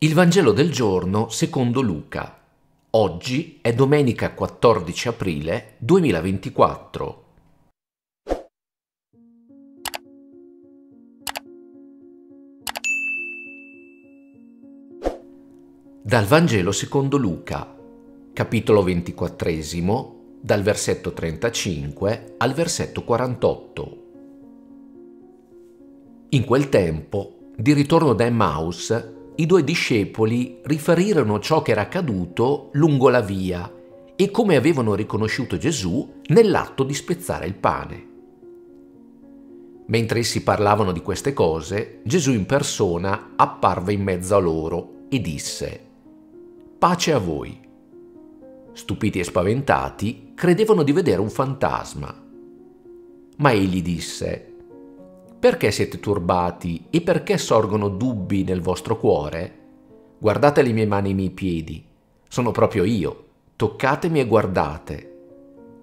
Il Vangelo del giorno secondo Luca. Oggi è domenica 14 aprile 2024. Dal Vangelo secondo Luca, capitolo 24, dal versetto 35 al versetto 48. In quel tempo, di ritorno da Emmaus, i due discepoli riferirono ciò che era accaduto lungo la via e come avevano riconosciuto Gesù nell'atto di spezzare il pane. Mentre essi parlavano di queste cose, Gesù in persona apparve in mezzo a loro e disse, Pace a voi. Stupiti e spaventati, credevano di vedere un fantasma. Ma egli disse, perché siete turbati e perché sorgono dubbi nel vostro cuore? Guardate le mie mani e i miei piedi. Sono proprio io. Toccatemi e guardate.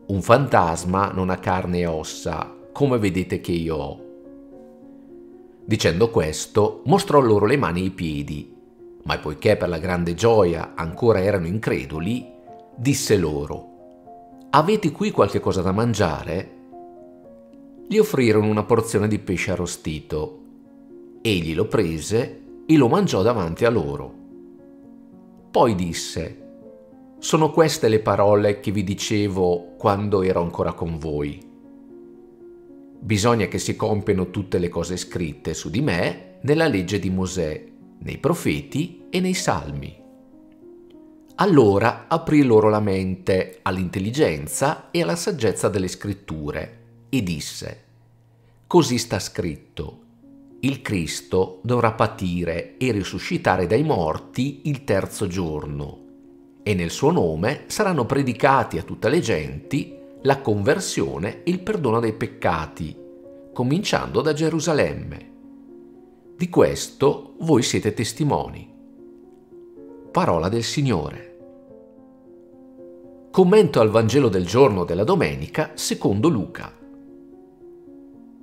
Un fantasma non ha carne e ossa, come vedete che io ho. Dicendo questo, mostrò loro le mani e i piedi, ma poiché per la grande gioia ancora erano increduli, disse loro, Avete qui qualche cosa da mangiare? Gli offrirono una porzione di pesce arrostito. Egli lo prese e lo mangiò davanti a loro. Poi disse, Sono queste le parole che vi dicevo quando ero ancora con voi. Bisogna che si compiano tutte le cose scritte su di me nella legge di Mosè, nei profeti e nei salmi. Allora aprì loro la mente all'intelligenza e alla saggezza delle scritture e disse, Così sta scritto, il Cristo dovrà patire e risuscitare dai morti il terzo giorno, e nel suo nome saranno predicati a tutte le genti la conversione e il perdono dei peccati, cominciando da Gerusalemme. Di questo voi siete testimoni. Parola del Signore. Commento al Vangelo del giorno della domenica secondo Luca.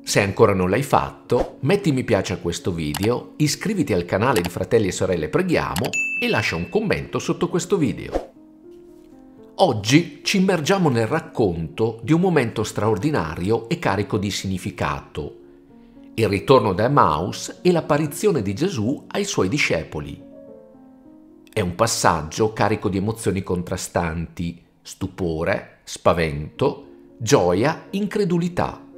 Se ancora non l'hai fatto, metti mi piace a questo video, iscriviti al canale di Fratelli e Sorelle Preghiamo e lascia un commento sotto questo video. Oggi ci immergiamo nel racconto di un momento straordinario e carico di significato, il ritorno da Emmaus e l'apparizione di Gesù ai suoi discepoli. È un passaggio carico di emozioni contrastanti, stupore, spavento, gioia, incredulità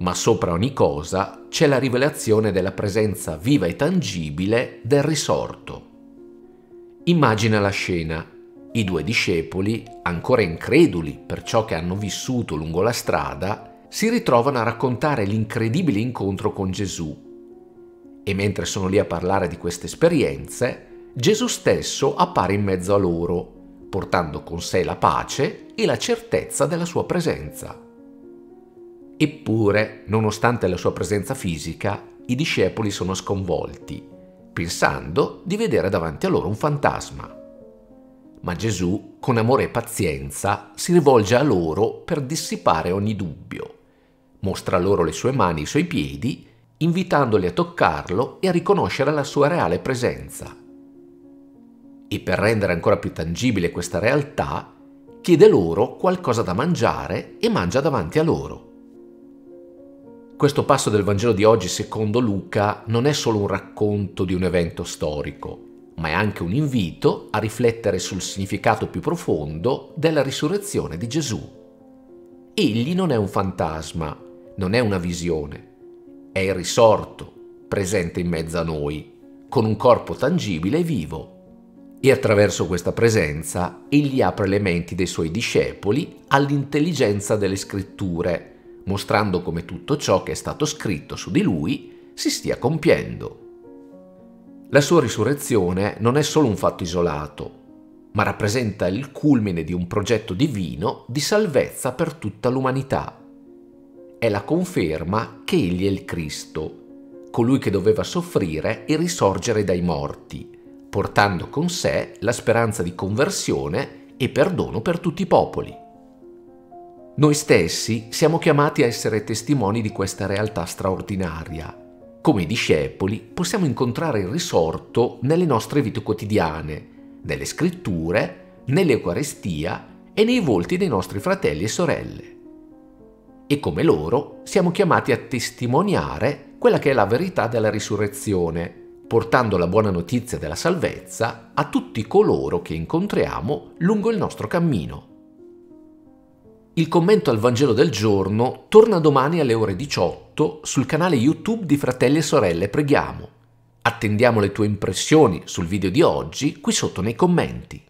ma sopra ogni cosa c'è la rivelazione della presenza viva e tangibile del risorto. Immagina la scena. I due discepoli, ancora increduli per ciò che hanno vissuto lungo la strada, si ritrovano a raccontare l'incredibile incontro con Gesù. E mentre sono lì a parlare di queste esperienze, Gesù stesso appare in mezzo a loro, portando con sé la pace e la certezza della sua presenza. Eppure, nonostante la sua presenza fisica, i discepoli sono sconvolti, pensando di vedere davanti a loro un fantasma. Ma Gesù, con amore e pazienza, si rivolge a loro per dissipare ogni dubbio. Mostra loro le sue mani e i suoi piedi, invitandoli a toccarlo e a riconoscere la sua reale presenza. E per rendere ancora più tangibile questa realtà, chiede loro qualcosa da mangiare e mangia davanti a loro. Questo passo del Vangelo di oggi, secondo Luca, non è solo un racconto di un evento storico, ma è anche un invito a riflettere sul significato più profondo della risurrezione di Gesù. Egli non è un fantasma, non è una visione, è il risorto, presente in mezzo a noi, con un corpo tangibile e vivo. E attraverso questa presenza egli apre le menti dei suoi discepoli all'intelligenza delle scritture mostrando come tutto ciò che è stato scritto su di lui si stia compiendo. La sua risurrezione non è solo un fatto isolato, ma rappresenta il culmine di un progetto divino di salvezza per tutta l'umanità. È la conferma che egli è il Cristo, colui che doveva soffrire e risorgere dai morti, portando con sé la speranza di conversione e perdono per tutti i popoli. Noi stessi siamo chiamati a essere testimoni di questa realtà straordinaria come discepoli possiamo incontrare il risorto nelle nostre vite quotidiane, nelle scritture, nell'Eucarestia e nei volti dei nostri fratelli e sorelle. E come loro siamo chiamati a testimoniare quella che è la verità della risurrezione, portando la buona notizia della salvezza a tutti coloro che incontriamo lungo il nostro cammino. Il commento al Vangelo del giorno torna domani alle ore 18 sul canale YouTube di Fratelli e Sorelle Preghiamo. Attendiamo le tue impressioni sul video di oggi qui sotto nei commenti.